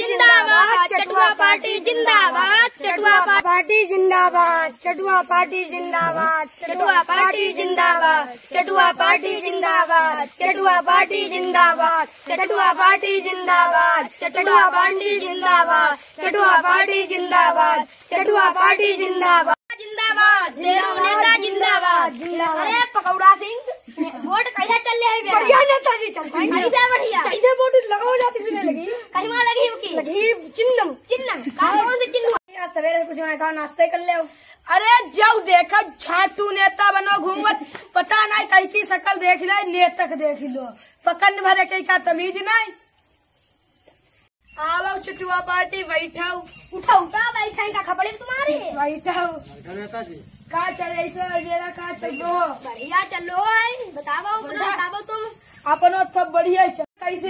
जिंदाबाद चटुआ पार्टी जिंदाबाद चटुआ पार्टी जिंदाबाद चटुआ पार्टी जिंदाबाद चटुआ पार्टी जिंदाबाद चटुआ पार्टी जिंदाबाद चटुआ पार्टी जिंदाबाद चटुआ पार्टी जिंदाबाद चटुआ पार्टी जिंदाबाद चटुआ पार्टी जिंदाबाद चटुआ पार्टी जिंदाबाद जिंदाबाद नेता जिंदाबाद अरे पकौड़ा सिंह वोट कैसे चल रहे हैं बढ़िया नेताजी चलता है कैसे बढ़िया वोट लगाओ जाती लगी की? कौन से चिन्ह सवेरे कुछ नहीं कहा नाश्ते कर ले अरे जाओ देखो छाटू नेता बनो घूमत। पता नहीं कहीं की शकल देख ले नेतक देख लो। पकड़ भरे कहीं का तमीज नहीं। आओ चटुआ पार्टी बैठाओ। उठा उठा बैठा का खपड़े तुम्हारे बैठाओ। का चल ऐसा मेरा? का चल? बढ़िया चलो है बताओ बताओ तुम। अपनो सब बढ़िया चल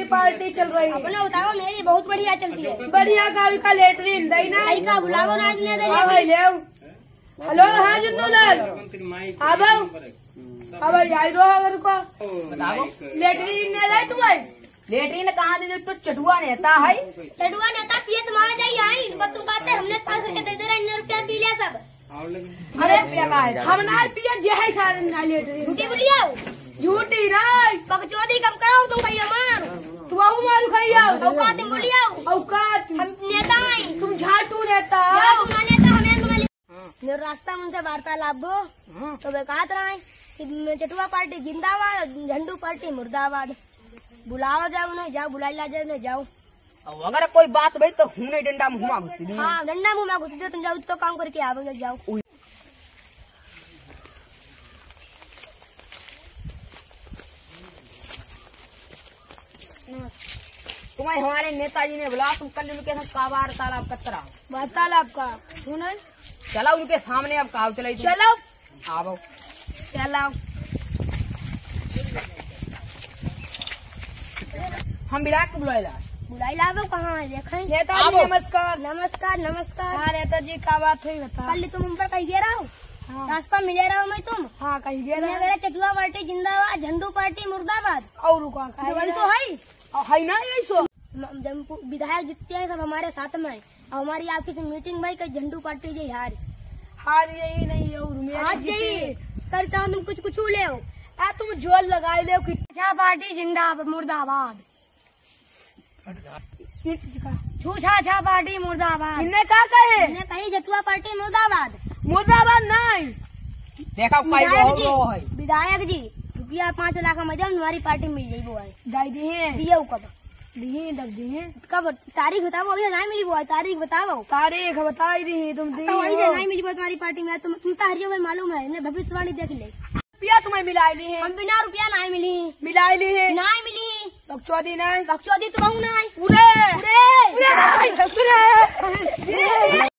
कैसी पार्टी चल रही है। अपना बताओ मेरी बहुत बढ़िया चलती है। बढ़िया गाड़ी का लेटरिन दई ना? कहीं का बुलावो ना आज ने हाँ भाई ले हेलो हाँ जुन्नू लाल हाँ भाऊ हाँ भाई आई रो अगर को। बताओ। लेटरिन ने लाई तुम्हारी? लेटरिन कहाँ दे? तो चटुआ नेता है। चटुआ नेता पिए तुम्हारे जाइए आई। बस तुम कहते हमने पाँच रुपया दे दे रहे इतने रुपया पी लिया सब। अरे हम ना पिया जे है सारे ना लेटरिन। झूठी बोलियो झूठी नहीं। बकचोदी कम करो तुम कहियो मार तू आहू मारू खाइया औकात में बोलियो औकात? हम नेता हैं। तुम झाटू रहता या तुम ना नेता हमें तुम्हारे मेरे रास्ता में उनसे वार्तालाप हो। तो वे कहत रहे कि चटुआ पार्टी जिंदाबाद झंडू पार्टी मुर्दाबाद। बुलाओ जाओ उन्हें जाओ बुला ला जाओ उन्हें जाओ। अगर कोई बात भाई तो हूँ डंडा मुँह घुस हाँ डंडा मुँह में घुस तुम जाओ तो काम करके आओगे जाओ। तुम्हें हमारे नेताजी ने बुला तुम कल उनके साथ काबार तालाब कतरा वार्तालाप का? सुना चला उनके सामने अब कहा चलाई चलो आओ। चलो हम विराट को बुलाए ला। बुलाई लाओ कहाँ देखें। नेताजी नमस्कार। नमस्कार नमस्कार। हाँ नेताजी का बात हुई बता कल तुम उन पर कहीं गिरा हो हाँ। रास्ता मिले हूँ मैं तुम। हाँ कहीं गया मैं मेरा चटुआ पार्टी जिंदाबाद झंडू पार्टी मुर्दाबाद। और रुका तो है है। ना यही सो विधायक जितते हैं सब हमारे साथ में हैं। और हमारी आपकी मीटिंग भाई कहीं झंडू पार्टी जी हार हार यही नहीं आज करता हूँ तुम कुछ कुछ ले हो? आ तुम जोल लगा ले कि पार्टी जिंदाबाद मुर्दाबाद। छूछा छा पार्टी मुर्दाबाद। इन्हें क्या कहे कही झटुआ पार्टी मुर्दाबाद। मुर्दाबाद नहीं। देखा कई विधायक है जी विधायक जी रुपया पाँच लाख में जब तुम्हारी पार्टी मिल जाएगी वो है। दिए। कब दिए दब दिए। कब तारीख बताओ अभी नहीं मिली बुआ तारीख बताओ। तारीख बताई दी तुम दी तो वही से नहीं मिली बुआ तुम्हारी पार्टी में तुम तुम तो हरियो में मालूम है इन्हें भविष्यवाणी देख ले। रुपया तुम्हें मिलाई ली है। हम बिना रुपया नहीं मिली। मिलाई ली है। नहीं मिली। बकचौदी नहीं। बक्चौदी तो नहीं। पूरे। पूरे। पूरे। पूरे।